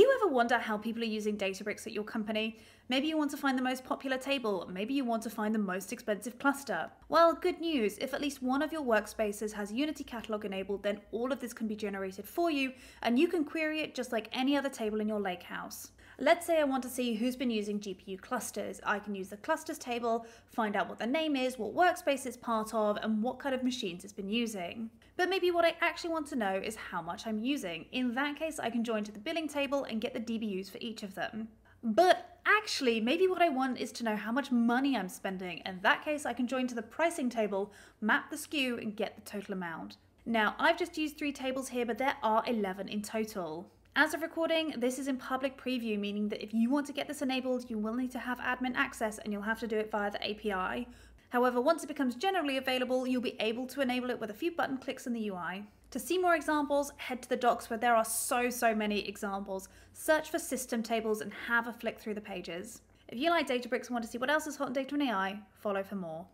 you ever wonder how people are using Databricks at your company? Maybe you want to find the most popular table, maybe you want to find the most expensive cluster. Well, good news, if at least one of your workspaces has Unity Catalog enabled, then all of this can be generated for you, and you can query it just like any other table in your lakehouse. Let's say I want to see who's been using GPU clusters. I can use the clusters table, find out what the name is, what workspace it's part of, and what kind of machines it's been using. But maybe what I actually want to know is how much I'm using. In that case, I can join to the billing table and get the DBUs for each of them. But actually, maybe what I want is to know how much money I'm spending. In that case, I can join to the pricing table, map the SKU, and get the total amount. Now, I've just used three tables here, but there are 11 in total. As of recording, this is in public preview, meaning that if you want to get this enabled, you will need to have admin access and you'll have to do it via the API. However, once it becomes generally available, you'll be able to enable it with a few button clicks in the UI. To see more examples, head to the docs where there are so, so many examples. Search for system tables and have a flick through the pages. If you like Databricks and want to see what else is hot in data and AI, follow for more.